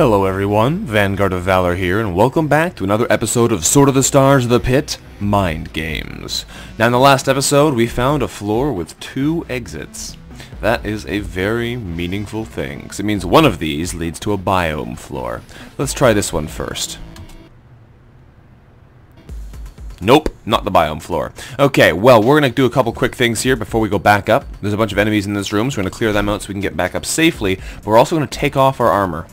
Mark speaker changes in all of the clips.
Speaker 1: Hello everyone, Vanguard of Valor here, and welcome back to another episode of Sword of the Stars of The Pit Mind Games. Now in the last episode we found a floor with two exits. That is a very meaningful thing, because it means one of these leads to a biome floor. Let's try this one first. Nope, not the biome floor. Okay, well, we're going to do a couple quick things here before we go back up. There's a bunch of enemies in this room, so we're going to clear them out so we can get back up safely. But we're also going to take off our armor.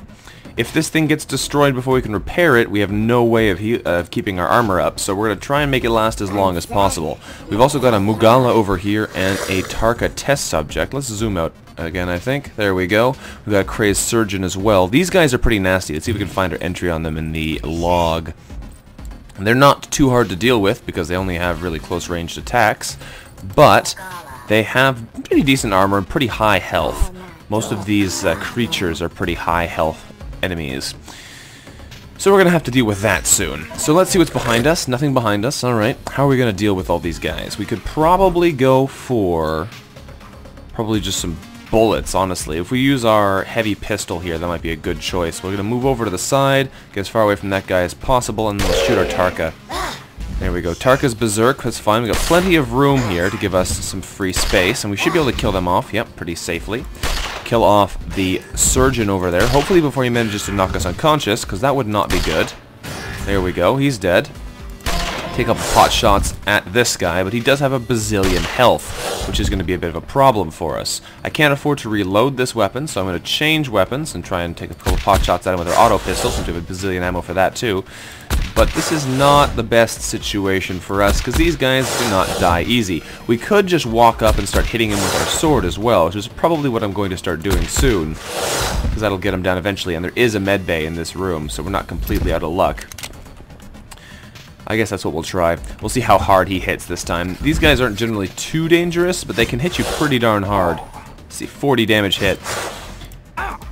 Speaker 1: If this thing gets destroyed before we can repair it, we have no way of, of keeping our armor up, so we're going to try and make it last as long as possible. We've also got a Mugala over here and a Tarka test subject. Let's zoom out again, I think. There we go. We've got a Crazed Surgeon as well. These guys are pretty nasty. Let's see if we can find our entry on them in the log. They're not too hard to deal with because they only have really close ranged attacks, but they have pretty decent armor and pretty high health. Most of these uh, creatures are pretty high health enemies. So we're going to have to deal with that soon. So let's see what's behind us. Nothing behind us. Alright. How are we going to deal with all these guys? We could probably go for... Probably just some bullets, honestly. If we use our heavy pistol here, that might be a good choice. We're going to move over to the side, get as far away from that guy as possible, and then we'll shoot our Tarka. There we go. Tarka's Berserk, that's fine. We've got plenty of room here to give us some free space, and we should be able to kill them off, yep, pretty safely. Kill off the Surgeon over there, hopefully before he manages to knock us unconscious, because that would not be good. There we go, he's dead take up pot shots at this guy, but he does have a bazillion health, which is going to be a bit of a problem for us. I can't afford to reload this weapon, so I'm going to change weapons and try and take a couple pot shots at him with our auto pistol, since we have a bazillion ammo for that too. But this is not the best situation for us, because these guys do not die easy. We could just walk up and start hitting him with our sword as well, which is probably what I'm going to start doing soon, because that'll get him down eventually, and there is a med bay in this room, so we're not completely out of luck. I guess that's what we'll try. We'll see how hard he hits this time. These guys aren't generally too dangerous, but they can hit you pretty darn hard. Let's see, 40 damage hit.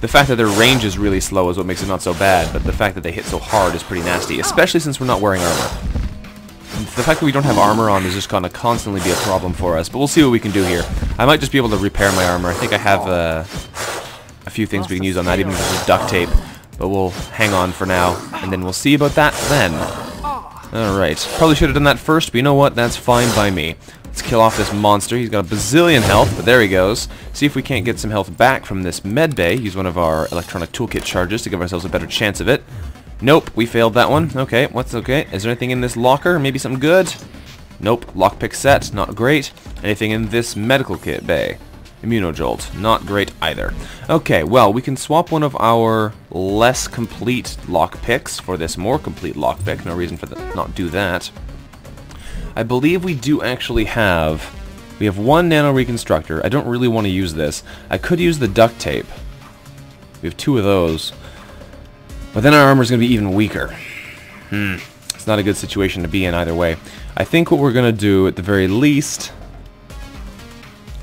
Speaker 1: The fact that their range is really slow is what makes it not so bad, but the fact that they hit so hard is pretty nasty, especially since we're not wearing armor. The fact that we don't have armor on is just going to constantly be a problem for us, but we'll see what we can do here. I might just be able to repair my armor. I think I have uh, a few things we can use on that, even if it's just duct tape. But we'll hang on for now, and then we'll see about that then. Alright, probably should have done that first, but you know what? That's fine by me. Let's kill off this monster. He's got a bazillion health, but there he goes. See if we can't get some health back from this med bay. Use one of our electronic toolkit charges to give ourselves a better chance of it. Nope, we failed that one. Okay, what's okay? Is there anything in this locker? Maybe something good? Nope, lockpick set, not great. Anything in this medical kit bay? Immunojolt. Not great either. Okay, well, we can swap one of our less complete lockpicks for this more complete lockpick. No reason for the not do that. I believe we do actually have... We have one nano reconstructor. I don't really want to use this. I could use the duct tape. We have two of those. But then our armor's going to be even weaker. Hmm. It's not a good situation to be in either way. I think what we're going to do, at the very least,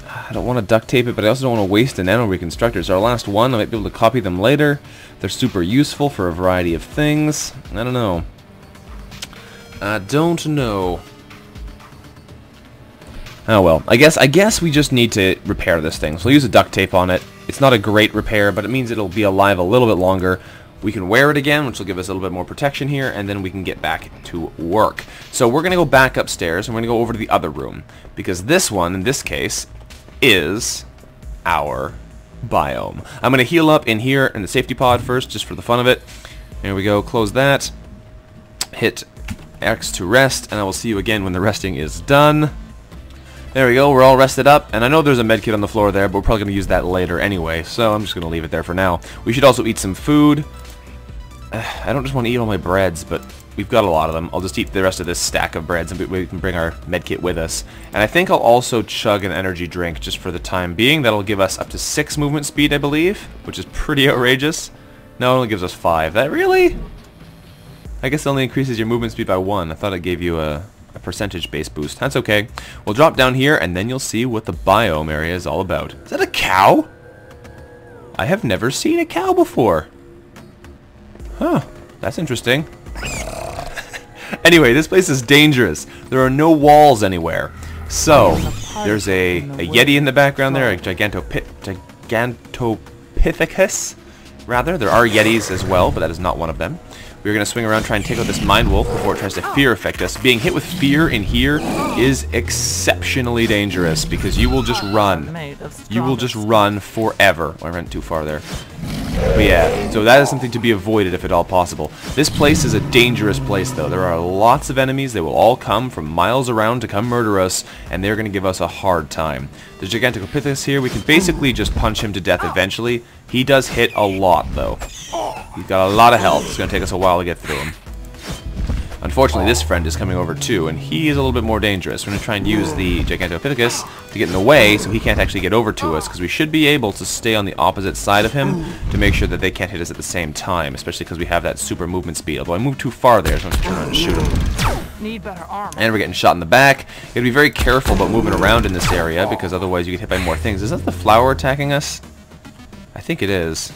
Speaker 1: I don't want to duct tape it, but I also don't want to waste the nano reconstructors. Our last one, I might be able to copy them later. They're super useful for a variety of things. I don't know. I don't know. Oh well, I guess I guess we just need to repair this thing. So we'll use a duct tape on it. It's not a great repair, but it means it'll be alive a little bit longer. We can wear it again, which will give us a little bit more protection here, and then we can get back to work. So we're going to go back upstairs, and we're going to go over to the other room. Because this one, in this case, is our biome. I'm going to heal up in here in the safety pod first, just for the fun of it. There we go, close that. Hit X to rest, and I will see you again when the resting is done. There we go, we're all rested up, and I know there's a medkit on the floor there, but we're probably going to use that later anyway, so I'm just going to leave it there for now. We should also eat some food. I don't just want to eat all my breads, but We've got a lot of them. I'll just eat the rest of this stack of breads and we can bring our medkit with us. And I think I'll also chug an energy drink just for the time being. That'll give us up to 6 movement speed, I believe, which is pretty outrageous. No, it only gives us 5. That really? I guess it only increases your movement speed by 1. I thought it gave you a, a percentage-based boost. That's okay. We'll drop down here and then you'll see what the biome area is all about. Is that a cow? I have never seen a cow before. Huh, that's interesting. Anyway, this place is dangerous. There are no walls anywhere. So, there's a, a Yeti in the background there, a Gigantopithecus. rather. There are Yetis as well, but that is not one of them. We're going to swing around, try and take out this Mind Wolf before it tries to fear affect us. Being hit with fear in here is exceptionally dangerous because you will just run. You will just run forever. Oh, I ran too far there. But yeah, so that is something to be avoided if at all possible. This place is a dangerous place though. There are lots of enemies. They will all come from miles around to come murder us, and they're going to give us a hard time. The Gigantopithecus here, we can basically just punch him to death eventually. He does hit a lot though. He's got a lot of health. It's going to take us a while to get through him. Unfortunately, this friend is coming over too, and he is a little bit more dangerous. We're going to try and use the Gigantopithecus to get in the way so he can't actually get over to us, because we should be able to stay on the opposite side of him to make sure that they can't hit us at the same time, especially because we have that super movement speed. Although I moved too far there, so I'm going to turn around and shoot him.
Speaker 2: Need better armor.
Speaker 1: And we're getting shot in the back. You gotta be very careful about moving around in this area, because otherwise you get hit by more things. Is that the flower attacking us? I think it is.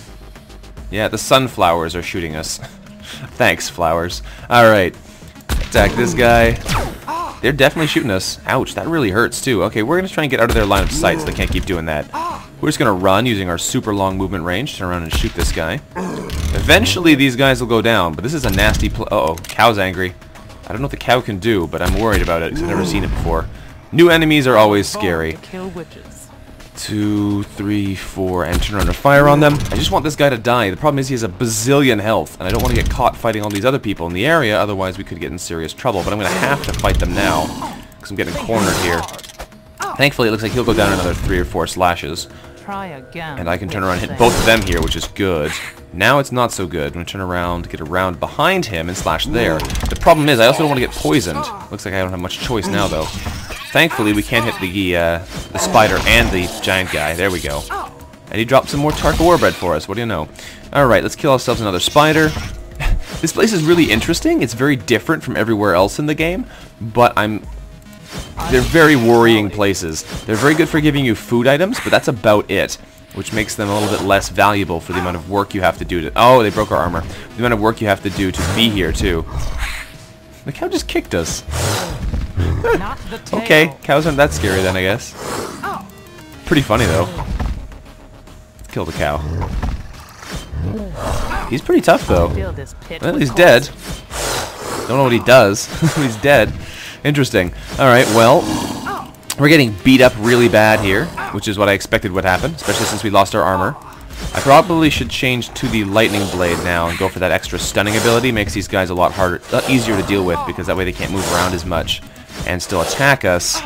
Speaker 1: Yeah, the sunflowers are shooting us. Thanks, flowers. Alright. Attack this guy. They're definitely shooting us. Ouch, that really hurts too. Okay, we're going to try and get out of their line of sight so they can't keep doing that. We're just going to run using our super long movement range, turn around and shoot this guy. Eventually these guys will go down, but this is a nasty pl- Uh oh cow's angry. I don't know what the cow can do, but I'm worried about it because I've never seen it before. New enemies are always scary.
Speaker 2: To kill witches.
Speaker 1: Two, three, four, and turn around and fire on them. I just want this guy to die. The problem is he has a bazillion health, and I don't want to get caught fighting all these other people in the area, otherwise we could get in serious trouble. But I'm going to have to fight them now, because I'm getting cornered here. Thankfully, it looks like he'll go down another three or four slashes,
Speaker 2: Try again.
Speaker 1: and I can turn around and hit both of them here, which is good. Now it's not so good. I'm going to turn around, get around behind him, and slash there. The problem is, I also don't want to get poisoned. Looks like I don't have much choice now, though. Thankfully, we can't hit the uh, the spider and the giant guy. There we go. And he dropped some more Tarka Warbread for us. What do you know? Alright, let's kill ourselves another spider. this place is really interesting. It's very different from everywhere else in the game, but I'm... They're very worrying places. They're very good for giving you food items, but that's about it, which makes them a little bit less valuable for the amount of work you have to do to... Oh, they broke our armor. The amount of work you have to do to be here, too. The cow just kicked us.
Speaker 2: Not the.
Speaker 1: Okay, cows aren't that scary then, I guess. Oh. Pretty funny, though. Kill the cow. He's pretty tough, though. Well, he's dead. Don't know what he does. he's dead. Interesting. Alright, well, we're getting beat up really bad here, which is what I expected would happen, especially since we lost our armor. I probably should change to the lightning blade now and go for that extra stunning ability. Makes these guys a lot harder, uh, easier to deal with because that way they can't move around as much and still attack us.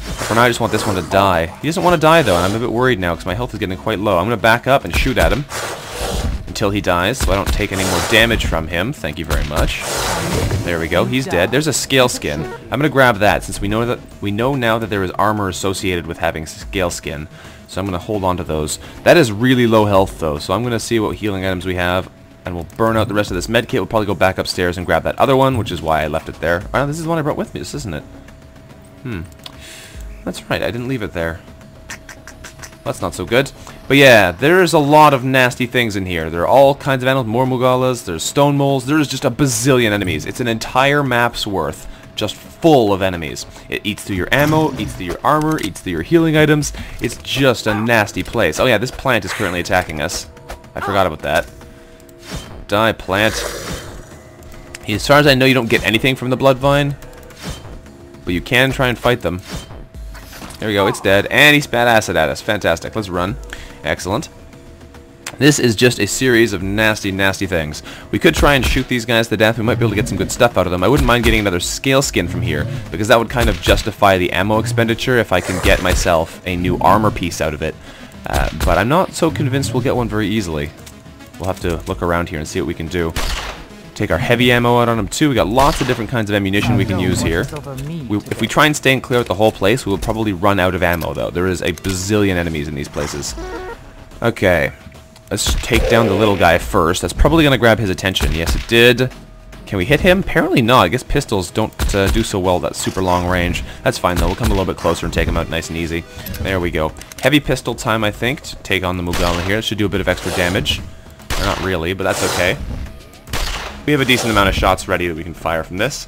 Speaker 1: For now, I just want this one to die. He doesn't want to die though, and I'm a bit worried now because my health is getting quite low. I'm going to back up and shoot at him until he dies, so I don't take any more damage from him. Thank you very much. There we go. He's dead. There's a scale skin. I'm gonna grab that since we know that we know now that there is armor associated with having scale skin. So I'm gonna hold on to those. That is really low health though, so I'm gonna see what healing items we have, and we'll burn out the rest of this med kit. We'll probably go back upstairs and grab that other one, which is why I left it there. Oh, this is the one I brought with me. This isn't it? Hmm. That's right. I didn't leave it there. That's not so good. But yeah, there's a lot of nasty things in here. There are all kinds of animals, more Mugalas, there's stone moles, there's just a bazillion enemies. It's an entire map's worth, just full of enemies. It eats through your ammo, eats through your armor, eats through your healing items. It's just a nasty place. Oh yeah, this plant is currently attacking us. I forgot about that. Die, plant. As far as I know, you don't get anything from the blood vine, but you can try and fight them. There we go, it's dead. And he spat acid at us. Fantastic. Let's run. Excellent. This is just a series of nasty, nasty things. We could try and shoot these guys to death. We might be able to get some good stuff out of them. I wouldn't mind getting another scale skin from here, because that would kind of justify the ammo expenditure if I can get myself a new armor piece out of it. Uh, but I'm not so convinced we'll get one very easily. We'll have to look around here and see what we can do. Take our heavy ammo out on them too. We got lots of different kinds of ammunition we can use here. We, if we try and stay and clear out the whole place, we will probably run out of ammo, though. There is a bazillion enemies in these places. Okay. Let's take down the little guy first. That's probably going to grab his attention. Yes, it did. Can we hit him? Apparently not. I guess pistols don't uh, do so well that super long range. That's fine, though. We'll come a little bit closer and take him out nice and easy. There we go. Heavy pistol time, I think, to take on the Mugala here. It should do a bit of extra damage. Or not really, but that's okay. We have a decent amount of shots ready that we can fire from this,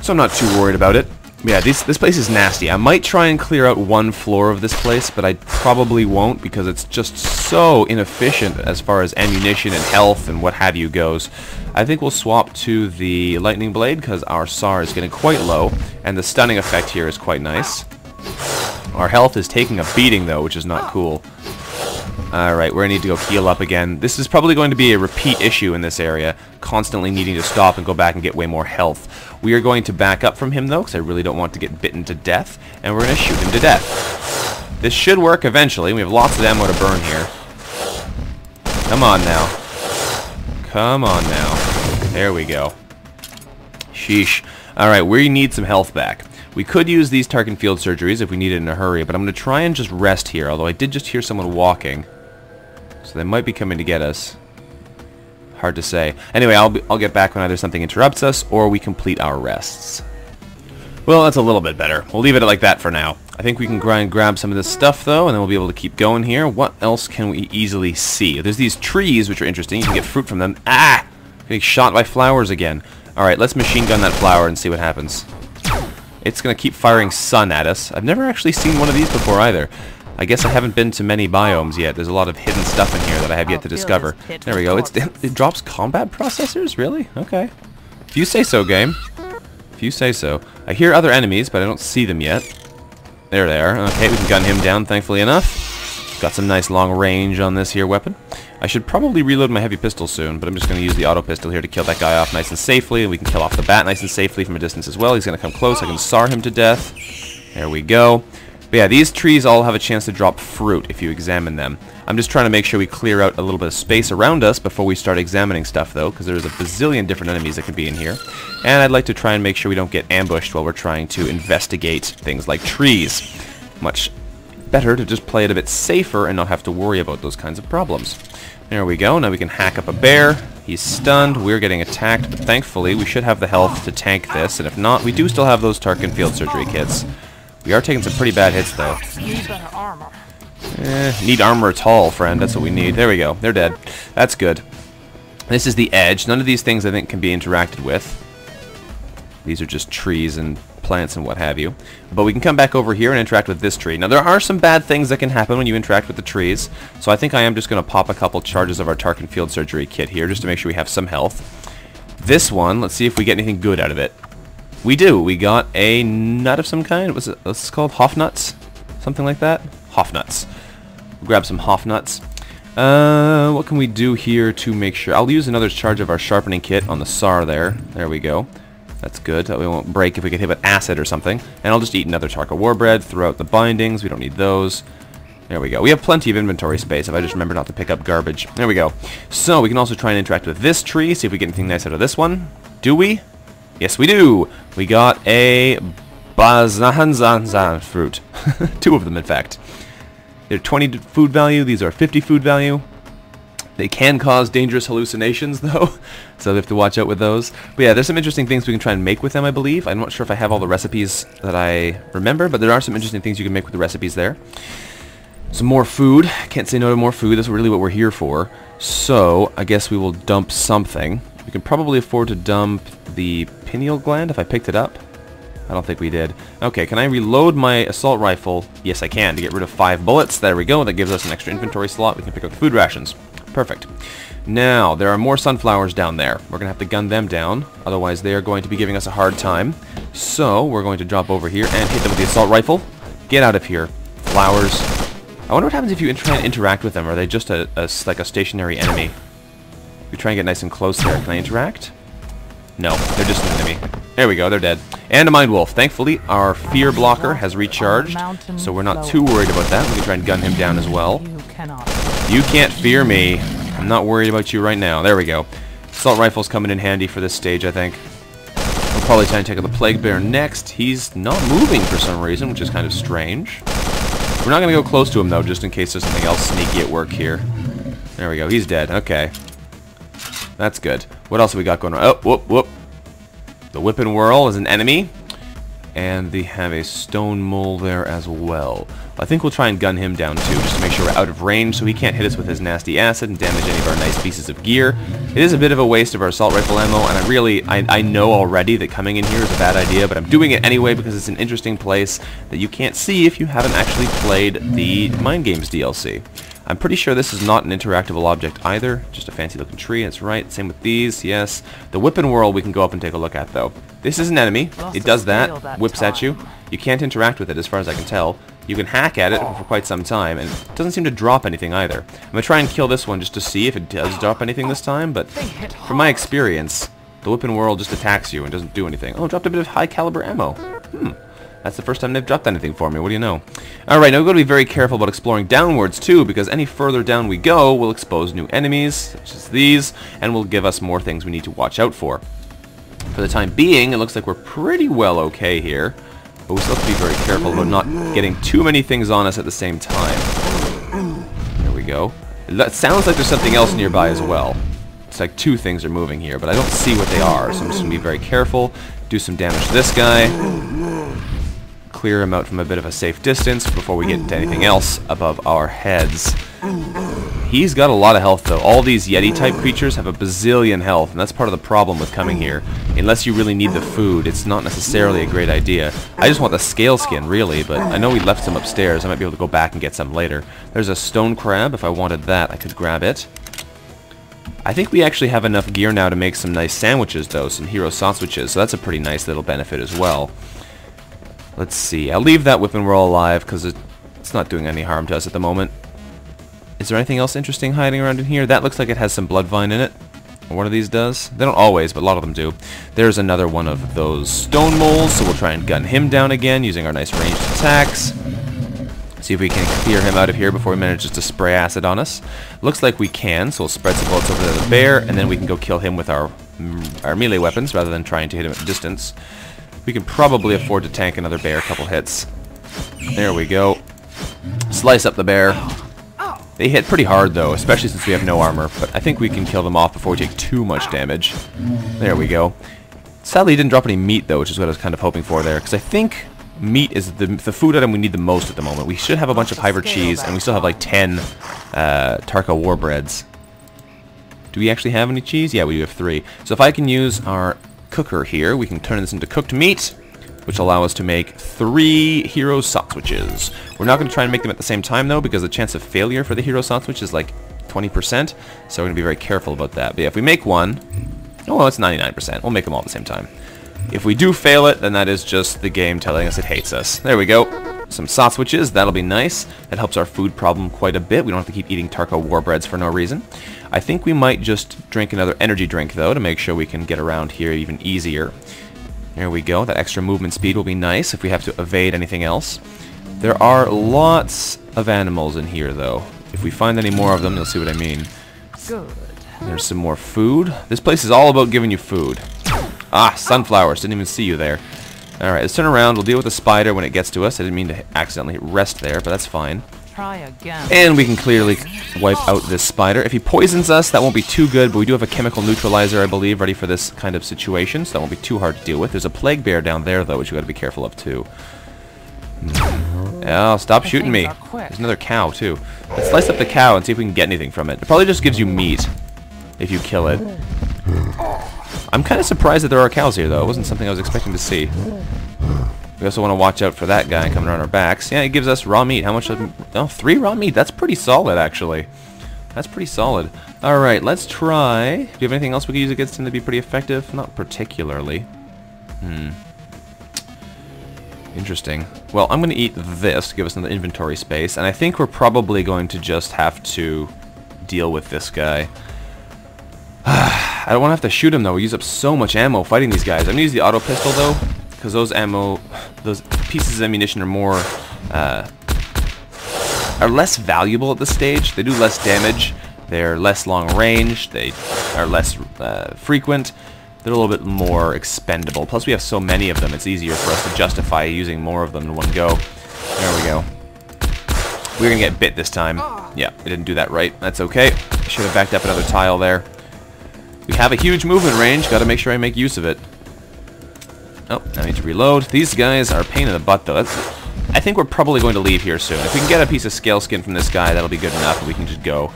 Speaker 1: so I'm not too worried about it. Yeah, this this place is nasty. I might try and clear out one floor of this place, but I probably won't because it's just so inefficient as far as ammunition and health and what have you goes. I think we'll swap to the lightning blade because our SAR is getting quite low, and the stunning effect here is quite nice. Our health is taking a beating though, which is not cool. Alright, we're going to need to go heal up again. This is probably going to be a repeat issue in this area, constantly needing to stop and go back and get way more health. We are going to back up from him though, because I really don't want to get bitten to death, and we're going to shoot him to death. This should work eventually. We have lots of ammo to burn here. Come on now. Come on now. There we go. Sheesh. Alright, we need some health back. We could use these Tarkin field surgeries if we need it in a hurry, but I'm going to try and just rest here, although I did just hear someone walking. So they might be coming to get us. Hard to say. Anyway, I'll, be, I'll get back when either something interrupts us or we complete our rests. Well, that's a little bit better. We'll leave it like that for now. I think we can grind, grab some of this stuff, though, and then we'll be able to keep going here. What else can we easily see? There's these trees, which are interesting. You can get fruit from them. Ah! Getting shot by flowers again. Alright, let's machine gun that flower and see what happens. It's going to keep firing sun at us. I've never actually seen one of these before either. I guess I haven't been to many biomes yet. There's a lot of hidden stuff in here that I have yet to discover. There we go. It's, it drops combat processors? Really? Okay. If you say so, game. If you say so. I hear other enemies, but I don't see them yet. There they are. Okay, we can gun him down, thankfully enough. Got some nice long range on this here weapon. I should probably reload my heavy pistol soon, but I'm just going to use the auto pistol here to kill that guy off nice and safely. And we can kill off the bat nice and safely from a distance as well. He's going to come close. I can SAR him to death. There we go. But yeah, these trees all have a chance to drop fruit if you examine them. I'm just trying to make sure we clear out a little bit of space around us before we start examining stuff, though, because there's a bazillion different enemies that could be in here. And I'd like to try and make sure we don't get ambushed while we're trying to investigate things like trees. Much better to just play it a bit safer and not have to worry about those kinds of problems. There we go. Now we can hack up a bear. He's stunned. We're getting attacked, but thankfully we should have the health to tank this, and if not, we do still have those Tarkin field surgery kits. We are taking some pretty bad hits, though.
Speaker 2: Need armor.
Speaker 1: Eh, need armor at all, friend. That's what we need. There we go. They're dead. That's good. This is the edge. None of these things, I think, can be interacted with. These are just trees and plants and what have you. But we can come back over here and interact with this tree. Now, there are some bad things that can happen when you interact with the trees, so I think I am just going to pop a couple charges of our Tarkin Field Surgery kit here, just to make sure we have some health. This one, let's see if we get anything good out of it. We do. We got a nut of some kind. What's it what's it called? Hoffnuts? Something like that? Hoffnuts. We'll grab some Hoffnuts. Uh, what can we do here to make sure? I'll use another charge of our sharpening kit on the SAR there. There we go. That's good. That we won't break if we get hit with acid or something. And I'll just eat another Tarka War Bread throw out the bindings. We don't need those. There we go. We have plenty of inventory space if I just remember not to pick up garbage. There we go. So we can also try and interact with this tree, see if we get anything nice out of this one. Do we? Yes, we do. We got a Bazanzanzan fruit. Two of them, in fact. They're 20 food value. These are 50 food value. They can cause dangerous hallucinations, though, so we have to watch out with those. But yeah, there's some interesting things we can try and make with them, I believe. I'm not sure if I have all the recipes that I remember, but there are some interesting things you can make with the recipes there. Some more food. Can't say no to more food. That's really what we're here for. So, I guess we will dump something. We can probably afford to dump the pineal gland if I picked it up. I don't think we did. Okay, can I reload my assault rifle? Yes, I can, to get rid of five bullets. There we go. That gives us an extra inventory slot. We can pick up food rations. Perfect. Now, there are more sunflowers down there. We're going to have to gun them down, otherwise they are going to be giving us a hard time. So, we're going to drop over here and hit them with the assault rifle. Get out of here. Flowers. I wonder what happens if you try and interact with them. Are they just a, a, like a stationary enemy? We try and get nice and close there. Can I interact? No, they're just an enemy. There we go, they're dead. And a Mind Wolf. Thankfully, our Fear Blocker has recharged, so we're not too worried about that. We can try and gun him down as well.
Speaker 2: You
Speaker 1: can't fear me. I'm not worried about you right now. There we go. Assault Rifle's coming in handy for this stage, I think. We'll probably try and take out the Plague Bear next. He's not moving for some reason, which is kind of strange. We're not going to go close to him, though, just in case there's something else sneaky at work here. There we go. He's dead. Okay. That's good. What else have we got going on? Oh, whoop, whoop. The Whip and Whirl is an enemy. and they have a stone mole there as well. I think we'll try and gun him down too, just to make sure we're out of range so he can't hit us with his nasty acid and damage any of our nice pieces of gear. It is a bit of a waste of our assault rifle ammo, and I really, I, I know already that coming in here is a bad idea, but I'm doing it anyway because it's an interesting place that you can't see if you haven't actually played the Mind Games DLC. I'm pretty sure this is not an interactable object either, just a fancy looking tree, that's right. Same with these, yes. The Whip and Whirl we can go up and take a look at though. This is an enemy, it does that,
Speaker 2: that
Speaker 1: whips at you. You can't interact with it as far as I can tell. You can hack at it for quite some time, and it doesn't seem to drop anything either. I'm going to try and kill this one just to see if it does drop anything this time, but from my experience, the Whip and Whirl just attacks you and doesn't do anything. Oh, dropped a bit of high caliber ammo. Hmm. That's the first time they've dropped anything for me. What do you know? Alright, now we've got to be very careful about exploring downwards too, because any further down we go will expose new enemies, such as these, and will give us more things we need to watch out for. For the time being, it looks like we're pretty well okay here, but we still have to be very careful about not getting too many things on us at the same time. There we go. That sounds like there's something else nearby as well. It's like two things are moving here, but I don't see what they are, so I'm just going to be very careful, do some damage to this guy, clear him out from a bit of a safe distance before we get into anything else above our heads. He's got a lot of health though. All these Yeti-type creatures have a bazillion health, and that's part of the problem with coming here. Unless you really need the food, it's not necessarily a great idea. I just want the scale skin, really, but I know we left some upstairs. I might be able to go back and get some later. There's a stone crab. If I wanted that, I could grab it. I think we actually have enough gear now to make some nice sandwiches, though, some hero sandwiches, so that's a pretty nice little benefit as well. Let's see. I'll leave that whip and whirl alive, because it, it's not doing any harm to us at the moment. Is there anything else interesting hiding around in here? That looks like it has some blood vine in it. One of these does. They don't always, but a lot of them do. There's another one of those stone moles, so we'll try and gun him down again using our nice ranged attacks. See if we can clear him out of here before he manages to spray acid on us. Looks like we can, so we'll spread some bullets over to the bear, and then we can go kill him with our, mm, our melee weapons rather than trying to hit him at distance. We can probably afford to tank another bear a couple hits. There we go. Slice up the bear. They hit pretty hard though, especially since we have no armor, but I think we can kill them off before we take too much damage. There we go. Sadly, he didn't drop any meat though, which is what I was kind of hoping for there, because I think meat is the, the food item we need the most at the moment. We should have a bunch of Hiver cheese, and we still have like 10 uh, Tarka war breads. Do we actually have any cheese? Yeah, we do have three. So if I can use our cooker here, we can turn this into cooked meat, which allow us to make three hero sandwiches. We're not going to try and make them at the same time, though, because the chance of failure for the hero sandwich is like 20%, so we're going to be very careful about that. But yeah, if we make one, oh, well, it's 99%. We'll make them all at the same time. If we do fail it, then that is just the game telling us it hates us. There we go. Some soft switches. that'll be nice. That helps our food problem quite a bit. We don't have to keep eating Tarka Warbreads for no reason. I think we might just drink another energy drink, though, to make sure we can get around here even easier. There we go. That extra movement speed will be nice if we have to evade anything else. There are lots of animals in here, though. If we find any more of them, you'll see what I mean.
Speaker 2: Good.
Speaker 1: There's some more food. This place is all about giving you food. Ah, sunflowers. Didn't even see you there. Alright, let's turn around. We'll deal with the spider when it gets to us. I didn't mean to accidentally rest there, but that's fine.
Speaker 2: Try again.
Speaker 1: And we can clearly wipe out this spider. If he poisons us, that won't be too good, but we do have a chemical neutralizer, I believe, ready for this kind of situation, so that won't be too hard to deal with. There's a plague bear down there, though, which you got to be careful of, too. Oh, stop
Speaker 2: The
Speaker 1: shooting me.
Speaker 2: things are quick.
Speaker 1: There's another cow, too. Let's slice up the cow and see if we can get anything from it. It probably just gives you meat if you kill it. I'm kind of surprised that there are cows here, though. It wasn't something I was expecting to see. We also want to watch out for that guy coming around our backs. Yeah, he gives us raw meat. How much? Oh, three raw meat. That's pretty solid, actually. That's pretty solid. All right, let's try. Do you have anything else we could use against him to be pretty effective? Not particularly. Hmm. Interesting. Well, I'm going to eat this to give us another inventory space, and I think we're probably going to just have to deal with this guy. I don't want to have to shoot him, though. We use up so much ammo fighting these guys. I'm to use the auto pistol, though, because those ammo, those pieces of ammunition are more, uh, are less valuable at this stage. They do less damage. They're less long range. They are less uh, frequent. They're a little bit more expendable. Plus, we have so many of them, it's easier for us to justify using more of them in one go. There we go. We're gonna get bit this time. Yeah, I didn't do that right. That's okay. Should have backed up another tile there. We have a huge movement range. Got to make sure I make use of it. Oh, I need to reload. These guys are pain in the butt, though. That's, I think we're probably going to leave here soon. If we can get a piece of scale skin from this guy, that'll be good enough, and we can just go.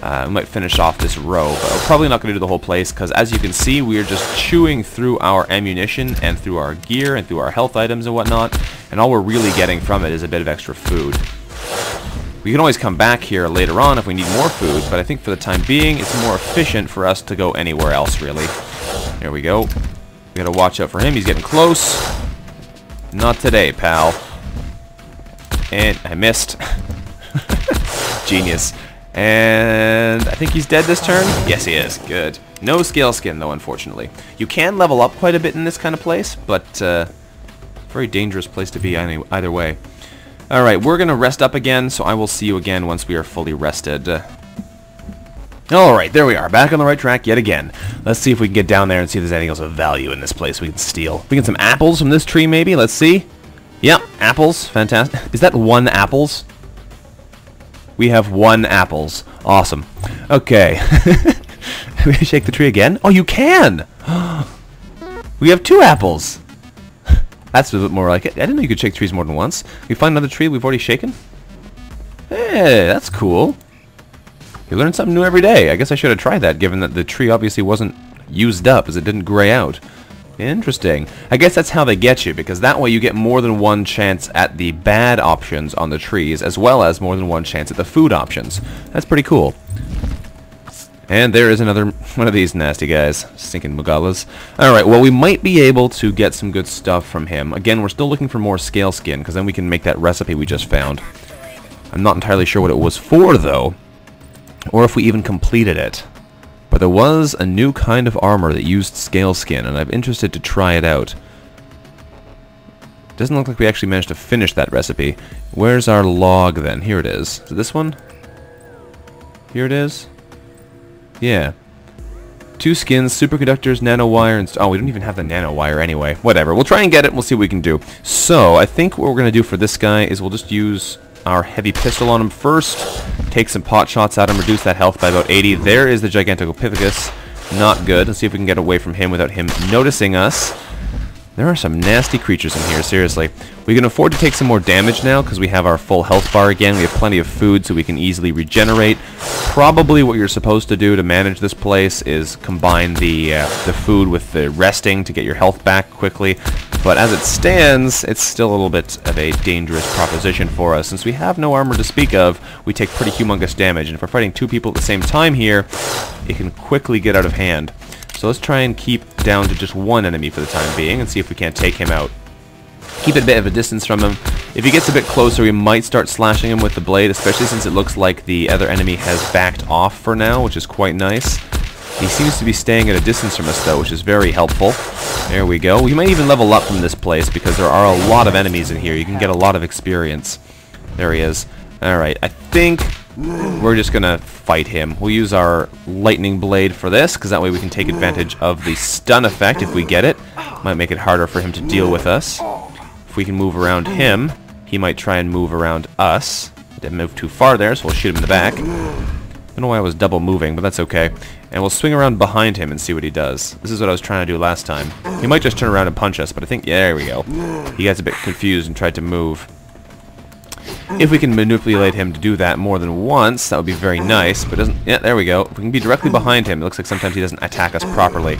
Speaker 1: Uh, we might finish off this row, but we're probably not going to do the whole place, because as you can see, we are just chewing through our ammunition, and through our gear, and through our health items and whatnot, and all we're really getting from it is a bit of extra food. We can always come back here later on if we need more food, but I think for the time being, it's more efficient for us to go anywhere else, really. There we go. We gotta watch out for him. He's getting close. Not today, pal. And I missed. Genius. And I think he's dead this turn. Yes, he is. Good. No scale skin, though, unfortunately. You can level up quite a bit in this kind of place, but uh, very dangerous place to be any, either way. Alright, we're going to rest up again, so I will see you again once we are fully rested. Alright, there we are, back on the right track yet again. Let's see if we can get down there and see if there's anything else of value in this place we can steal. We get some apples from this tree, maybe? Let's see. Yep, apples. Fantastic. Is that one apples? We have one apples. Awesome. Okay. we shake the tree again? Oh, you can! we have two apples! That's a bit more like it. I didn't know you could shake trees more than once. We find another tree we've already shaken? Hey, that's cool. You learn something new every day. I guess I should have tried that, given that the tree obviously wasn't used up, as it didn't gray out. Interesting. I guess that's how they get you, because that way you get more than one chance at the bad options on the trees, as well as more than one chance at the food options. That's pretty cool. And there is another one of these nasty guys. Stinking Mugalas. Alright, well we might be able to get some good stuff from him. Again, we're still looking for more scale skin, because then we can make that recipe we just found. I'm not entirely sure what it was for, though. Or if we even completed it. But there was a new kind of armor that used scale skin, and I'm interested to try it out. Doesn't look like we actually managed to finish that recipe. Where's our log, then? Here it is. Is it this one? Here it is? Yeah. Two skins, superconductors, nanowire, and... Oh, we don't even have the nanowire anyway. Whatever. We'll try and get it, and we'll see what we can do. So, I think what we're going to do for this guy is we'll just use our heavy pistol on him first. Take some pot shots at him, reduce that health by about 80. There is the Gigantopithecus. Not good. Let's see if we can get away from him without him noticing us. There are some nasty creatures in here, seriously. We can afford to take some more damage now because we have our full health bar again. We have plenty of food so we can easily regenerate. Probably what you're supposed to do to manage this place is combine the, uh, the food with the resting to get your health back quickly. But as it stands, it's still a little bit of a dangerous proposition for us. Since we have no armor to speak of, we take pretty humongous damage. And if we're fighting two people at the same time here, it can quickly get out of hand. So let's try and keep down to just one enemy for the time being and see if we can't take him out. Keep a bit of a distance from him. If he gets a bit closer, we might start slashing him with the blade, especially since it looks like the other enemy has backed off for now, which is quite nice. He seems to be staying at a distance from us, though, which is very helpful. There we go. We might even level up from this place, because there are a lot of enemies in here. You can get a lot of experience. There he is. Alright, I think we're just going to fight him. We'll use our lightning blade for this, because that way we can take advantage of the stun effect if we get it. Might make it harder for him to deal with us. If we can move around him, he might try and move around us. Didn't move too far there, so we'll shoot him in the back. I don't know why I was double moving, but that's okay. And we'll swing around behind him and see what he does. This is what I was trying to do last time. He might just turn around and punch us, but I think... Yeah, there we go. He gets a bit confused and tried to move. If we can manipulate him to do that more than once, that would be very nice, but doesn't... Yeah, there we go. If we can be directly behind him, it looks like sometimes he doesn't attack us properly.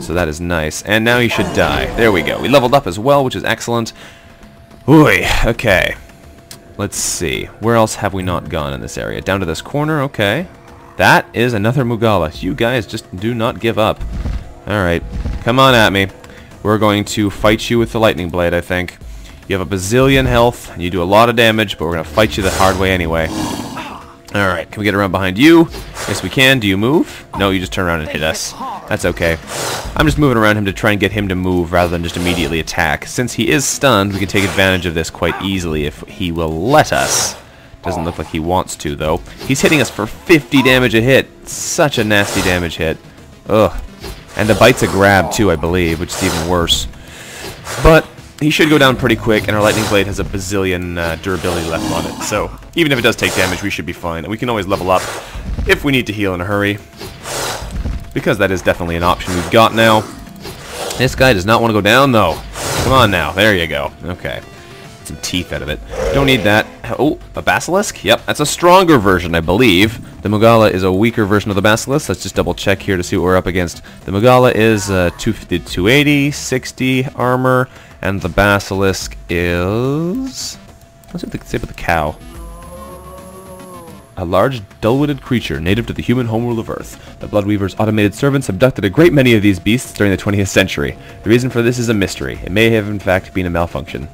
Speaker 1: So that is nice. And now he should die. There we go. We leveled up as well, which is excellent. Ooh, okay. Let's see. Where else have we not gone in this area? Down to this corner, okay. That is another Mugala. You guys just do not give up. Alright, come on at me. We're going to fight you with the lightning blade, I think. You have a bazillion health, and you do a lot of damage, but we're going to fight you the hard way anyway. Alright, can we get around behind you? Yes, we can. Do you move? No, you just turn around and hit us. That's okay. I'm just moving around him to try and get him to move rather than just immediately attack. Since he is stunned, we can take advantage of this quite easily if he will let us. Doesn't look like he wants to, though. He's hitting us for 50 damage a hit. Such a nasty damage hit. Ugh. And the bite's a grab, too, I believe, which is even worse. But he should go down pretty quick, and our Lightning Blade has a bazillion uh, durability left on it. So even if it does take damage, we should be fine. And we can always level up if we need to heal in a hurry. Because that is definitely an option we've got now. This guy does not want to go down, though. Come on now. There you go. Okay. Some teeth out of it. Don't need that. Oh, a basilisk? Yep, that's a stronger version, I believe. The Mugala is a weaker version of the basilisk. Let's just double check here to see what we're up against. The Mugala is uh, 250 280, 60 armor, and the basilisk is... Let's see what say about the cow. A large, dull-witted creature native to the human homeworld of Earth. The Bloodweaver's automated servants abducted a great many of these beasts during the 20th century. The reason for this is a mystery. It may have in fact been a malfunction.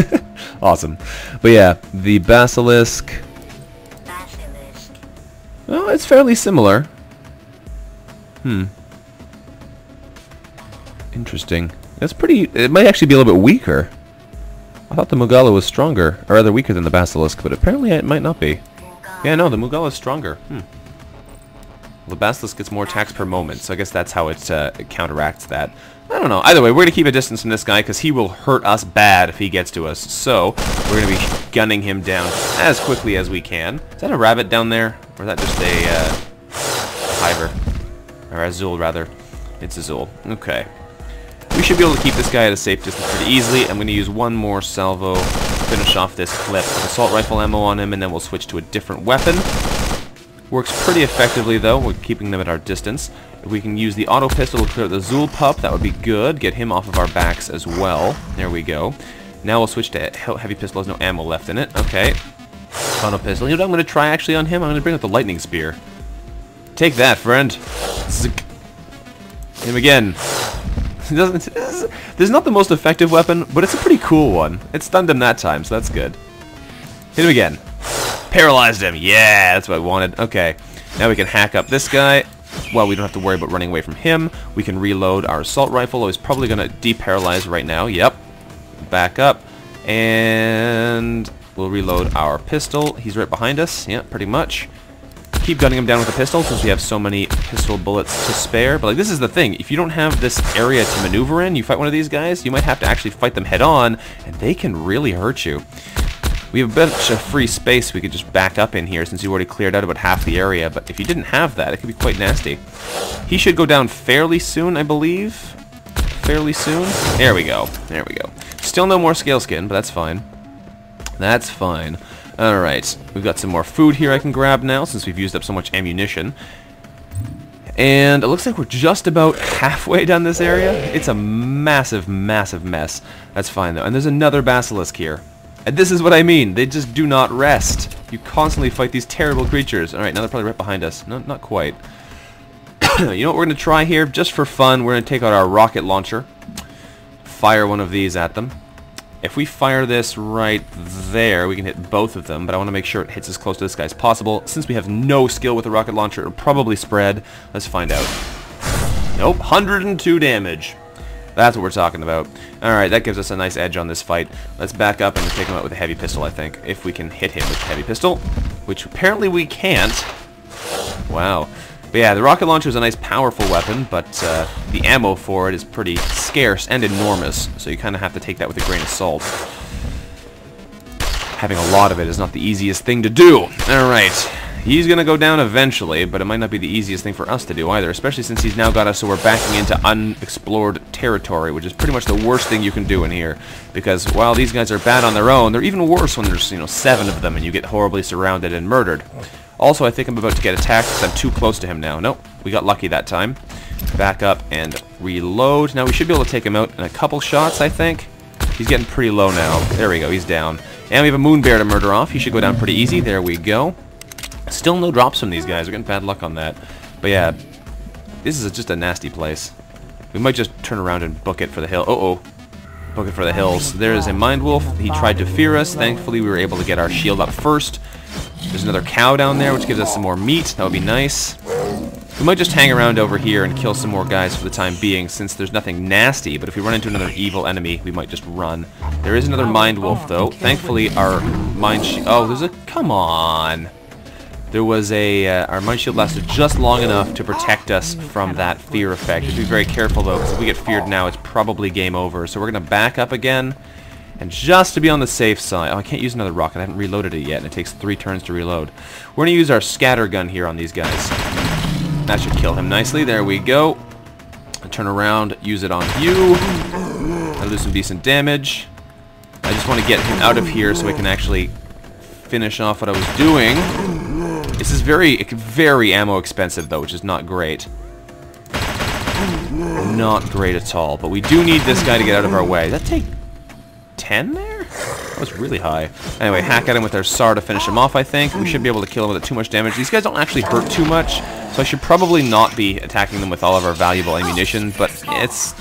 Speaker 1: awesome. But yeah, the basilisk.
Speaker 3: Basilisk.
Speaker 1: Well, it's fairly similar. Hmm. Interesting. It's pretty. It might actually be a little bit weaker. I thought the Mugala was stronger, or rather weaker than the basilisk, but apparently it might not be. Yeah, no, the Mugala is stronger. Hmm. Well, the basilisk gets more attacks per moment, so I guess that's how it, uh, it counteracts that. I don't know. Either way, we're going to keep a distance from this guy because he will hurt us bad if he gets to us. So, we're going to be gunning him down as quickly as we can. Is that a rabbit down there? Or is that just a, uh, Hiver? Or Azul, rather. It's Azul. Okay. We should be able to keep this guy at a safe distance pretty easily. I'm going to use one more salvo to finish off this clip assault rifle ammo on him, and then we'll switch to a different weapon. Works pretty effectively, though, We're keeping them at our distance. If we can use the auto pistol to clear the Zuul pup, that would be good. Get him off of our backs as well. There we go. Now we'll switch to heavy pistol. There's no ammo left in it. Okay. Auto pistol. You know what I'm going to try actually on him? I'm going to bring out the lightning spear. Take that, friend. Him again. This is- not the most effective weapon, but it's a pretty cool one. It stunned him that time, so that's good. Hit him again. Paralyzed him. Yeah, that's what I wanted. Okay. Now we can hack up this guy. Well, we don't have to worry about running away from him. We can reload our assault rifle. Oh, he's probably going to deparalyze right now. Yep. Back up. And we'll reload our pistol. He's right behind us. Yeah, pretty much. Keep gunning him down with the pistol since we have so many pistol bullets to spare. But like this is the thing. If you don't have this area to maneuver in, you fight one of these guys, you might have to actually fight them head on, and they can really hurt you. We have a bunch of free space we could just back up in here since you already cleared out about half the area, but if you didn't have that, it could be quite nasty. He should go down fairly soon, I believe. Fairly soon. There we go. There we go. Still no more scale skin, but that's fine. That's fine. Alright, we've got some more food here I can grab now since we've used up so much ammunition. And it looks like we're just about halfway down this area. It's a massive, massive mess. That's fine though. And there's another basilisk here. And this is what I mean. They just do not rest. You constantly fight these terrible creatures. Alright, now they're probably right behind us. No, not quite. you know what we're going to try here? Just for fun, we're going to take out our rocket launcher. Fire one of these at them. If we fire this right there, we can hit both of them, but I want to make sure it hits as close to this guy as possible. Since we have no skill with the rocket launcher, it'll probably spread. Let's find out. Nope, 102 damage. That's what we're talking about. Alright, that gives us a nice edge on this fight. Let's back up and take him out with a heavy pistol, I think. If we can hit him with a heavy pistol. Which apparently we can't. Wow. But yeah, the rocket launcher is a nice powerful weapon, but uh, the ammo for it is pretty scarce and enormous, so you kind of have to take that with a grain of salt. Having a lot of it is not the easiest thing to do. Alright, he's going to go down eventually, but it might not be the easiest thing for us to do either, especially since he's now got us so we're backing into unexplored territory, which is pretty much the worst thing you can do in here. Because while these guys are bad on their own, they're even worse when there's, you know, seven of them and you get horribly surrounded and murdered. Also, I think I'm about to get attacked because I'm too close to him now. Nope, we got lucky that time. Back up and reload. Now, we should be able to take him out in a couple shots, I think. He's getting pretty low now. There we go, he's down. And we have a moon bear to murder off. He should go down pretty easy. There we go. Still no drops from these guys. We're getting bad luck on that. But yeah, this is just a nasty place. We might just turn around and book it for the hill. Uh-oh. Book it for the hills. There is a mind wolf. He tried to fear us. Thankfully, we were able to get our shield up first. There's another cow down there, which gives us some more meat. That would be nice. We might just hang around over here and kill some more guys for the time being, since there's nothing nasty, but if we run into another evil enemy, we might just run. There is another mind wolf, though. Thankfully, our mind shield... Oh, there's a... Come on! There was a... Uh, our mind shield lasted just long enough to protect us from that fear effect. To be very careful, though, because if we get feared now, it's probably game over. So we're going to back up again. And just to be on the safe side... Oh, I can't use another rocket. I haven't reloaded it yet, and it takes three turns to reload. We're going to use our scatter gun here on these guys. That should kill him nicely. There we go. Turn around, use it on you. That'll do some decent damage. I just want to get him out of here so I can actually finish off what I was doing. This is very, very ammo expensive though, which is not great. Not great at all, but we do need this guy to get out of our way. That take 10 there? That was really high. Anyway, hack at him with our SAR to finish him off, I think. We should be able to kill him without too much damage. These guys don't actually hurt too much, so I should probably not be attacking them with all of our valuable ammunition, but it's...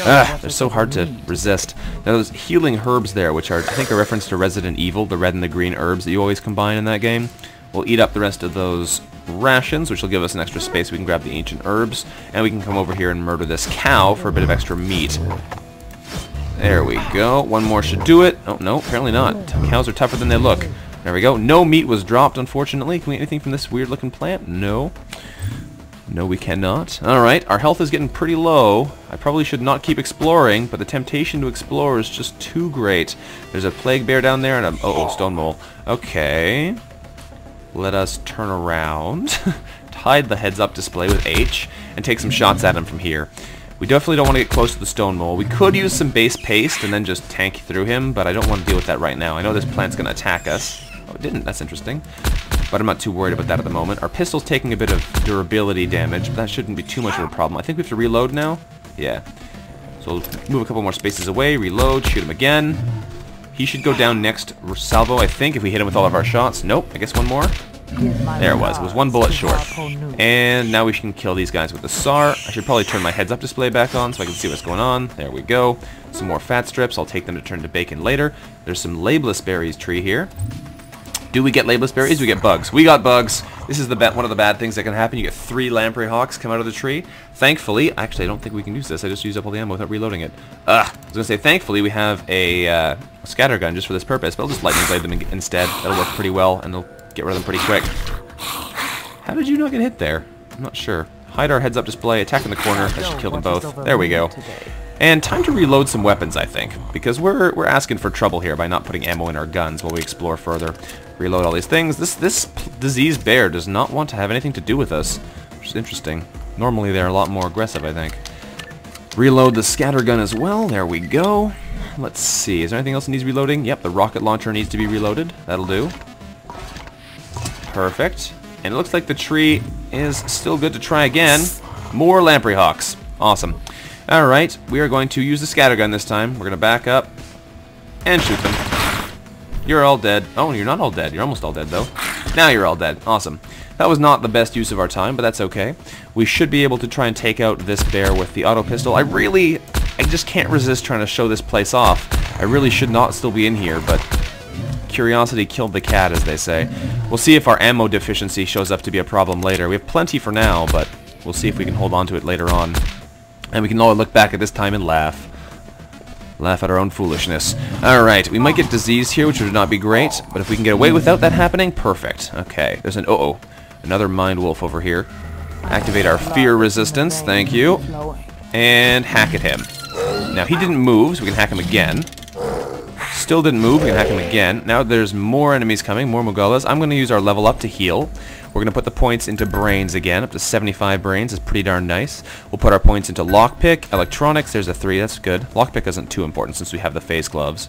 Speaker 1: Ah, they're so hard to resist. Now those healing herbs there, which are, I think, a reference to Resident Evil, the red and the green herbs that you always combine in that game. We'll eat up the rest of those rations, which will give us an extra space. We can grab the ancient herbs, and we can come over here and murder this cow for a bit of extra meat. There we go. One more should do it. Oh, no, apparently not. Cows are tougher than they look. There we go. No meat was dropped, unfortunately. Can we get anything from this weird-looking plant? No. No, we cannot. Alright, our health is getting pretty low. I probably should not keep exploring, but the temptation to explore is just too great. There's a plague bear down there and a... Uh oh stone mole. Okay. Let us turn around, hide the heads-up display with H, and take some shots at him from here. We definitely don't want to get close to the stone mole. We could use some base paste and then just tank through him, but I don't want to deal with that right now. I know this plant's going to attack us. Oh, it didn't. That's interesting. But I'm not too worried about that at the moment. Our pistol's taking a bit of durability damage, but that shouldn't be too much of a problem. I think we have to reload now. Yeah. So we'll move a couple more spaces away, reload, shoot him again. He should go down next salvo, I think, if we hit him with all of our shots. Nope, I guess one more. There it was. It was one bullet short. And now we can kill these guys with the SAR. I should probably turn my heads-up display back on so I can see what's going on. There we go. Some more fat strips. I'll take them to turn to bacon later. There's some labeless berries tree here. Do we get labeless berries? We get bugs. We got bugs. This is the one of the bad things that can happen. You get three lamprey hawks come out of the tree. Thankfully, actually, I don't think we can use this. I just used up all the ammo without reloading it. Ugh. I was going to say, thankfully, we have a, uh, scatter gun just for this purpose, but I'll just lightning blade them in instead. That'll work pretty well, and they'll get rid of them pretty quick. How did you not get hit there? I'm not sure. Hide our heads-up display, attack in the corner. That should kill them both. There we go. And time to reload some weapons, I think, because we're we're asking for trouble here by not putting ammo in our guns while we explore further. Reload all these things. This this diseased bear does not want to have anything to do with us, which is interesting. Normally they're a lot more aggressive, I think. Reload the scatter gun as well. There we go. Let's see. Is there anything else that needs reloading? Yep, the rocket launcher needs to be reloaded. That'll do. Perfect. And it looks like the tree is still good to try again. More lamprey hawks. Awesome. Alright, we are going to use the scattergun this time. We're going to back up and shoot them. You're all dead. Oh, you're not all dead. You're almost all dead, though. Now you're all dead. Awesome. That was not the best use of our time, but that's okay. We should be able to try and take out this bear with the auto pistol. I really, I just can't resist trying to show this place off. I really should not still be in here, but curiosity killed the cat, as they say. We'll see if our ammo deficiency shows up to be a problem later. We have plenty for now, but we'll see if we can hold on to it later on. And we can all look back at this time and laugh. Laugh at our own foolishness. Alright, we might get disease here, which would not be great, but if we can get away without that happening, perfect. Okay, there's an uh-oh. Another mind wolf over here. Activate our fear resistance, thank you. And hack at him. Now, he didn't move, so we can hack him again. Still didn't move, we can hack him again. Now there's more enemies coming, more Mogulas. I'm going to use our level up to heal. We're going to put the points into brains again. Up to 75 brains is pretty darn nice. We'll put our points into lockpick, electronics, there's a 3, that's good. Lockpick isn't too important since we have the phase gloves.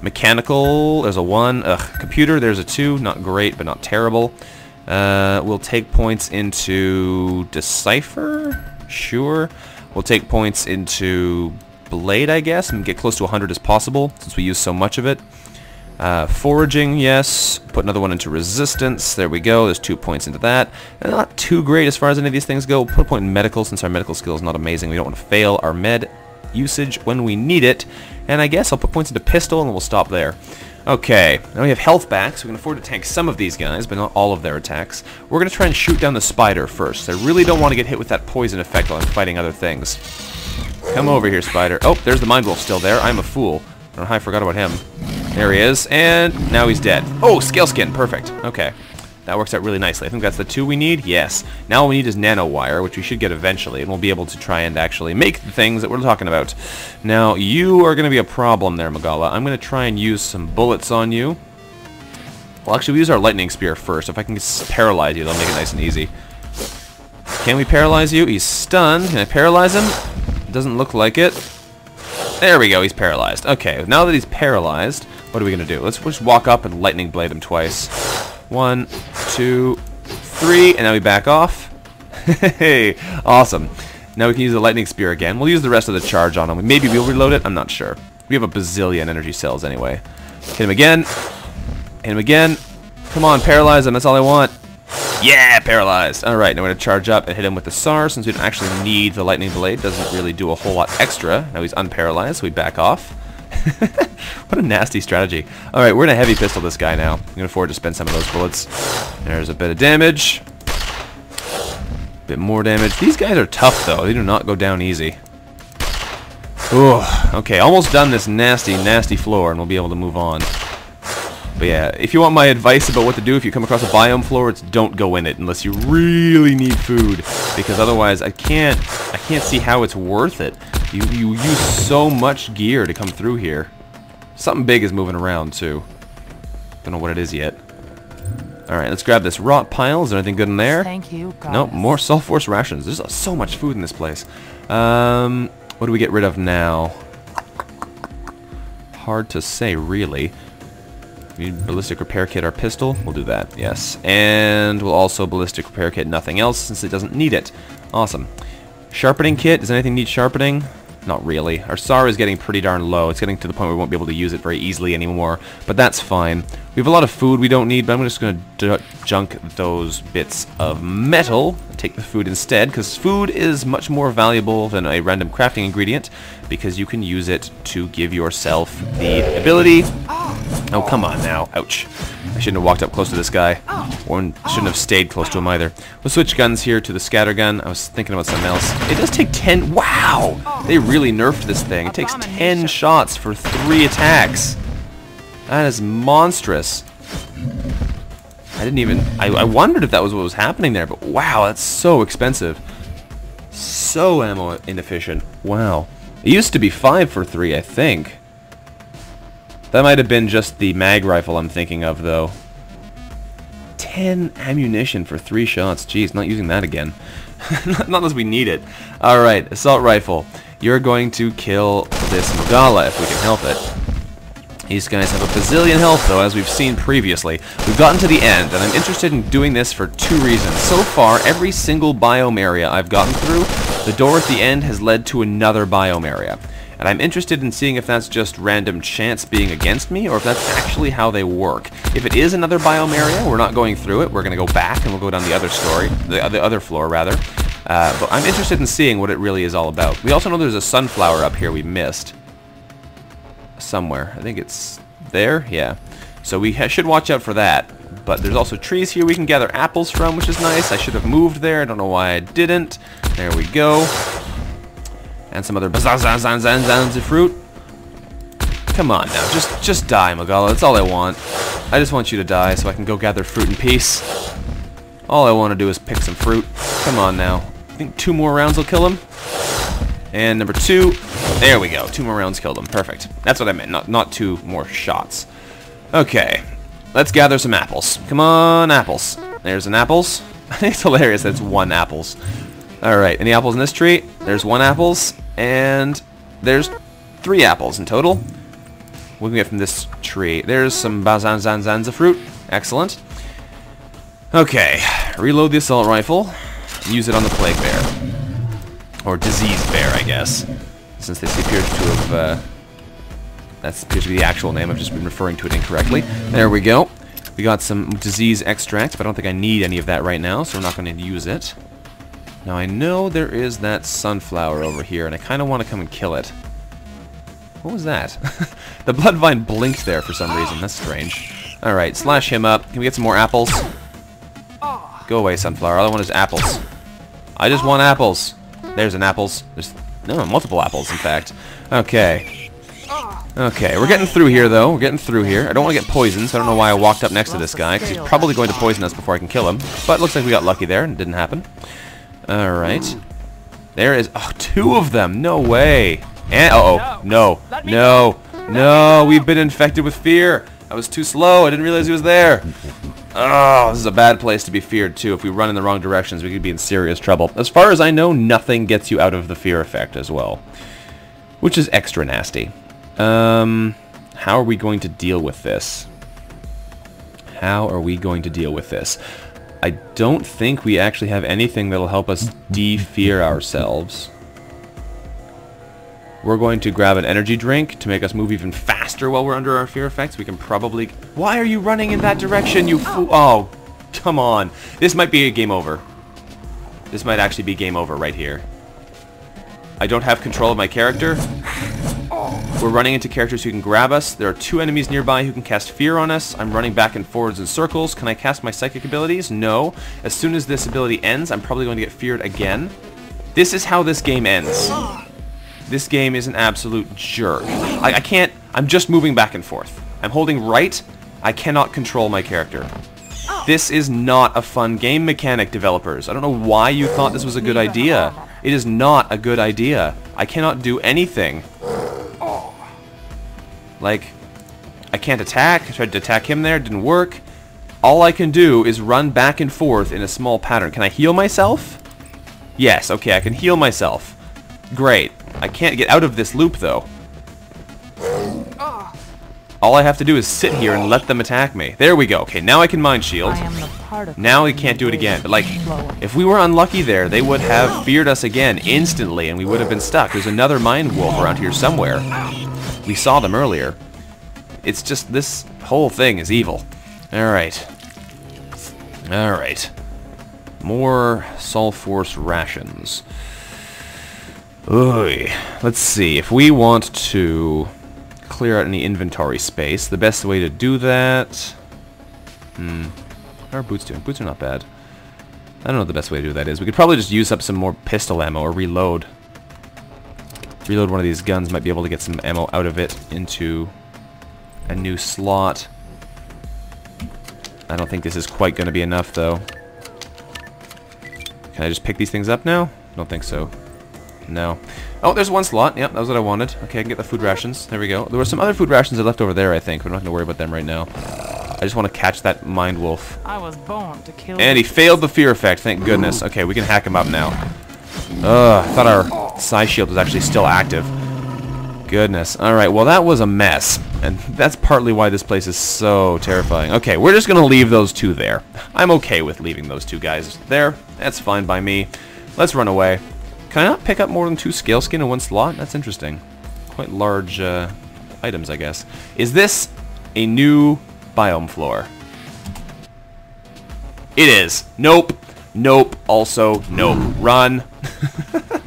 Speaker 1: Mechanical, there's a 1. Ugh, computer, there's a 2. Not great, but not terrible. Uh, we'll take points into decipher? Sure. We'll take points into blade, I guess, and get close to 100 as possible, since we use so much of it. Uh, foraging, yes. Put another one into resistance. There we go. There's two points into that. Not too great as far as any of these things go. Put a point in medical since our medical skill is not amazing. We don't want to fail our med usage when we need it. And I guess I'll put points into pistol and we'll stop there. Okay, now we have health back, so we can afford to tank some of these guys, but not all of their attacks. We're going to try and shoot down the spider first. I really don't want to get hit with that poison effect while I'm fighting other things. Come over here, spider. Oh, there's the mind wolf still there. I'm a fool. I don't know how I forgot about him. There he is, and now he's dead. Oh, scale skin, perfect. Okay, that works out really nicely. I think that's the two we need. Yes. Now all we need is nanowire, which we should get eventually, and we'll be able to try and actually make the things that we're talking about. Now, you are going to be a problem there, Magala. I'm going to try and use some bullets on you. Well, actually, we use our lightning spear first. If I can paralyze you, that'll make it nice and easy. Can we paralyze you? He's stunned. Can I paralyze him? Doesn't look like it. There we go, he's paralyzed. Okay, now that he's paralyzed, what are we to do? Let's just walk up and lightning blade him twice. One, two, three, and now we back off. hey, awesome. Now we can use the lightning spear again. We'll use the rest of the charge on him. Maybe we'll reload it. I'm not sure. We have a bazillion energy cells anyway. Hit him again. Hit him again. Come on, paralyze him. That's all I want. Yeah, paralyzed. All right, now we're to charge up and hit him with the SAR since we don't actually need the lightning blade. Doesn't really do a whole lot extra. Now he's unparalyzed, so we back off. what a nasty strategy. All right, we're to heavy pistol this guy now. I'm to afford to spend some of those bullets. There's a bit of damage. Bit more damage. These guys are tough, though. They do not go down easy. Ooh, okay, almost done this nasty, nasty floor, and we'll be able to move on. But yeah, if you want my advice about what to do if you come across a biome floor, it's don't go in it unless you really need food, because otherwise I can't I can't see how it's worth it. You you use so much gear to come through here. Something big is moving around too. Don't know what it is yet. All right, let's grab this rot pile. Is there anything good in there?
Speaker 2: Thank you.
Speaker 1: Nope, more Sol Force rations. There's so much food in this place. Um, what do we get rid of now? Hard to say, really. We need ballistic repair kit or pistol. We'll do that, yes. And we'll also ballistic repair kit nothing else since it doesn't need it. Awesome. Sharpening kit. Does anything need sharpening? Not really. Our SAR is getting pretty darn low. It's getting to the point where we won't be able to use it very easily anymore. But that's fine. We have a lot of food we don't need, but I'm just going to junk those bits of metal take the food instead, because food is much more valuable than a random crafting ingredient, because you can use it to give yourself the ability... Oh, come on now. Ouch. I shouldn't have walked up close to this guy. Or shouldn't have stayed close to him either. We'll switch guns here to the scatter gun. I was thinking about something else. It does take 10... Wow! They really nerfed this thing. It takes 10 shots for 3 attacks. That is monstrous. I didn't even... I, I wondered if that was what was happening there, but wow, that's so expensive. So ammo inefficient. Wow. It used to be 5 for 3, I think. That might have been just the mag rifle I'm thinking of, though. 10 ammunition for 3 shots. Jeez, not using that again. not unless we need it. Alright, assault rifle. You're going to kill this Magala if we can help it. These guys have a bazillion health, though, as we've seen previously. We've gotten to the end, and I'm interested in doing this for two reasons. So far, every single biome area I've gotten through, the door at the end has led to another biome area. And I'm interested in seeing if that's just random chance being against me, or if that's actually how they work. If it is another biome area, we're not going through it. We're going to go back, and we'll go down the other story, the, the other floor, rather. Uh, but I'm interested in seeing what it really is all about. We also know there's a sunflower up here we missed. Somewhere. I think it's there? Yeah. So we should watch out for that. But there's also trees here we can gather apples from, which is nice. I should have moved there. I don't know why I didn't. There we go and some other bazazazanzanzanz fruit. Come on now, just just die, Magala. That's all I want. I just want you to die so I can go gather fruit in peace. All I want to do is pick some fruit. Come on now. I think two more rounds will kill him. And number two, there we go. Two more rounds killed him. Perfect. That's what I meant, not, not two more shots. Okay, let's gather some apples. Come on, apples. There's an apples. It's hilarious that it's one apples. Alright, any apples in this tree? There's one apples. And there's three apples in total. What can we get from this tree? There's some Bazanzanzanza fruit. Excellent. Okay, reload the assault rifle. Use it on the plague bear. Or disease bear, I guess. Since this appears to have... Uh, that appears to be the actual name. I've just been referring to it incorrectly. There we go. We got some disease extract, but I don't think I need any of that right now, so we're not going to use it. Now I know there is that sunflower over here, and I kind of want to come and kill it. What was that? the bloodvine blinked there for some reason. That's strange. Alright, slash him up. Can we get some more apples? Go away, sunflower. All I want is apples. I just want apples. There's an apples. There's no multiple apples, in fact. Okay. Okay, we're getting through here, though. We're getting through here. I don't want to get poisoned, so I don't know why I walked up next to this guy, because he's probably going to poison us before I can kill him. But looks like we got lucky there, and it didn't happen. Alright. There is... Oh, two of them! No way! And... Uh oh No. No. No. We've been infected with fear. I was too slow. I didn't realize he was there. Oh, this is a bad place to be feared too. If we run in the wrong directions, we could be in serious trouble. As far as I know, nothing gets you out of the fear effect as well. Which is extra nasty. Um, how are we going to deal with this? How are we going to deal with this? I don't think we actually have anything that'll help us de-fear ourselves. We're going to grab an energy drink to make us move even faster while we're under our fear effects. We can probably... Why are you running in that direction, you fool? Oh. oh, come on. This might be a game over. This might actually be game over right here. I don't have control of my character. We're running into characters who can grab us. There are two enemies nearby who can cast fear on us. I'm running back and forwards in circles. Can I cast my psychic abilities? No. As soon as this ability ends, I'm probably going to get feared again. This is how this game ends. This game is an absolute jerk. I, I can't... I'm just moving back and forth. I'm holding right. I cannot control my character. This is not a fun game mechanic, developers. I don't know why you thought this was a good idea. It is not a good idea. I cannot do anything. Like, I can't attack. I tried to attack him there. didn't work. All I can do is run back and forth in a small pattern. Can I heal myself? Yes, okay, I can heal myself. Great. I can't get out of this loop, though. All I have to do is sit here and let them attack me. There we go. Okay, now I can mind shield.
Speaker 2: I am the part of
Speaker 1: Now we can't do it again. But like, if we were unlucky there, they would have feared us again instantly, and we would have been stuck. There's another mind wolf around here somewhere. We saw them earlier. It's just, this whole thing is evil. Alright. Alright. More Sol Force rations. Oy. Let's see. If we want to clear out any inventory space, the best way to do that... Hmm. How are boots doing? Boots are not bad. I don't know what the best way to do that is. We could probably just use up some more pistol ammo or reload. Reload one of these guns, might be able to get some ammo out of it into a new slot. I don't think this is quite going to be enough, though. Can I just pick these things up now? Don't think so. No. Oh, there's one slot. Yep, that was what I wanted. Okay, I can get the food rations. There we go. There were some other food rations that left over there, I think. I'm not going to worry about them right now. I just want to catch that mind wolf.
Speaker 2: I was born to kill.
Speaker 1: And he failed the fear effect, thank goodness. Okay, we can hack him up now. Ugh, I thought our psi shield was actually still active. Goodness. Alright, well that was a mess. And that's partly why this place is so terrifying. Okay, we're just going to leave those two there. I'm okay with leaving those two guys there. That's fine by me. Let's run away. Can I not pick up more than two scale skin in one slot? That's interesting. Quite large uh, items, I guess. Is this a new biome floor? It is. Nope. Nope. Also, nope. Run.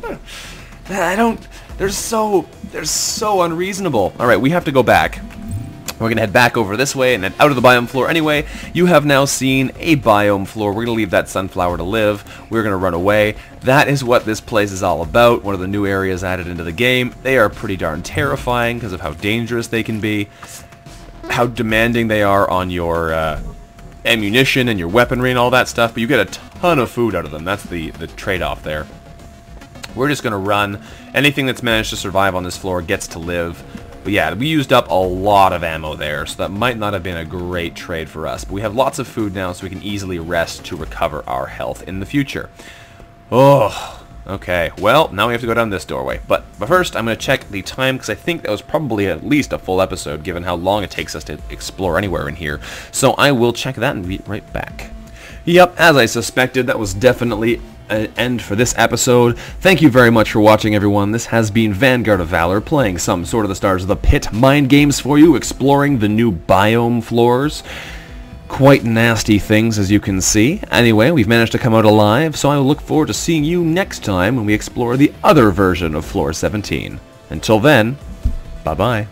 Speaker 1: I don't... They're so... They're so unreasonable. Alright, we have to go back. We're going to head back over this way and then out of the biome floor anyway. You have now seen a biome floor. We're going to leave that sunflower to live. We're going to run away. That is what this place is all about. One of the new areas added into the game. They are pretty darn terrifying because of how dangerous they can be. How demanding they are on your uh, ammunition and your weaponry and all that stuff. But you get a ton of food out of them. That's the, the trade-off there. We're just going to run. Anything that's managed to survive on this floor gets to live. But yeah, we used up a lot of ammo there, so that might not have been a great trade for us. But we have lots of food now, so we can easily rest to recover our health in the future. Oh, okay. Well, now we have to go down this doorway. But, but first, I'm going to check the time, because I think that was probably at least a full episode, given how long it takes us to explore anywhere in here. So I will check that and be right back. Yep, as I suspected, that was definitely an end for this episode. Thank you very much for watching, everyone. This has been Vanguard of Valor, playing some Sword of the Stars of the Pit mind games for you, exploring the new biome floors. Quite nasty things, as you can see. Anyway, we've managed to come out alive, so I will look forward to seeing you next time when we explore the other version of Floor 17. Until then, bye-bye.